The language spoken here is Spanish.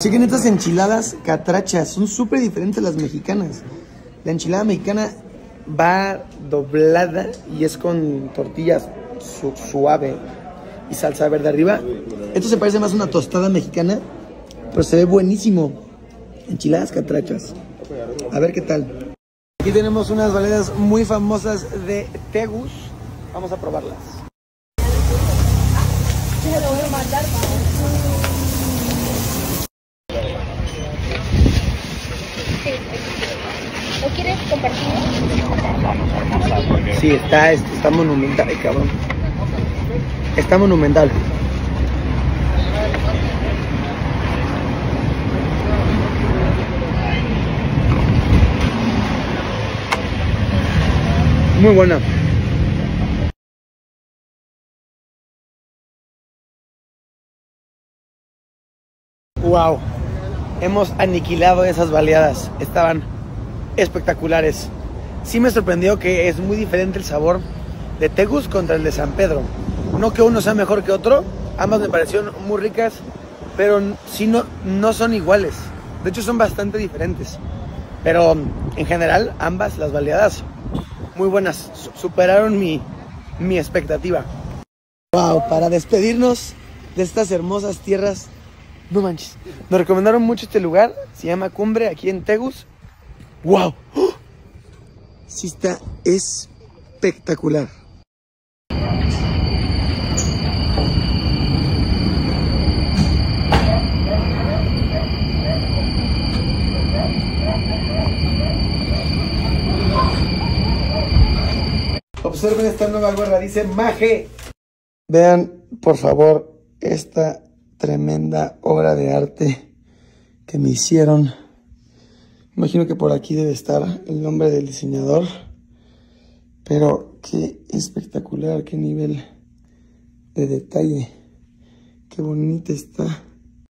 Chequen estas enchiladas catrachas, son súper diferentes a las mexicanas. La enchilada mexicana va doblada y es con tortillas su- suave y salsa verde arriba. Esto se parece más a una tostada mexicana, pero se ve buenísimo. Enchiladas catrachas. A ver qué tal. Aquí tenemos unas baleadas muy famosas de Tegus. Vamos a probarlas. ¿Lo quieres compartir? Sí, está, está monumental, ay, cabrón. Está monumental. Muy buena. Wow. Hemos aniquilado esas baleadas. Estaban espectaculares. Sí me sorprendió que es muy diferente el sabor de Tegus contra el de San Pedro. No que uno sea mejor que otro, ambas me parecieron muy ricas, pero sí no, no son iguales. De hecho son bastante diferentes. Pero en general ambas las baleadas muy buenas, su- superaron mi, mi expectativa. Wow, para despedirnos de estas hermosas tierras, no manches. Nos recomendaron mucho este lugar, se llama Cumbre, aquí en Tegus. ¡Wow! ¡Oh! Sí está espectacular. Observen esta nueva gorra, dice Maje. Vean, por favor, esta tremenda obra de arte que me hicieron. Imagino que por aquí debe estar el nombre del diseñador. Pero qué espectacular, qué nivel de detalle. Qué bonita está.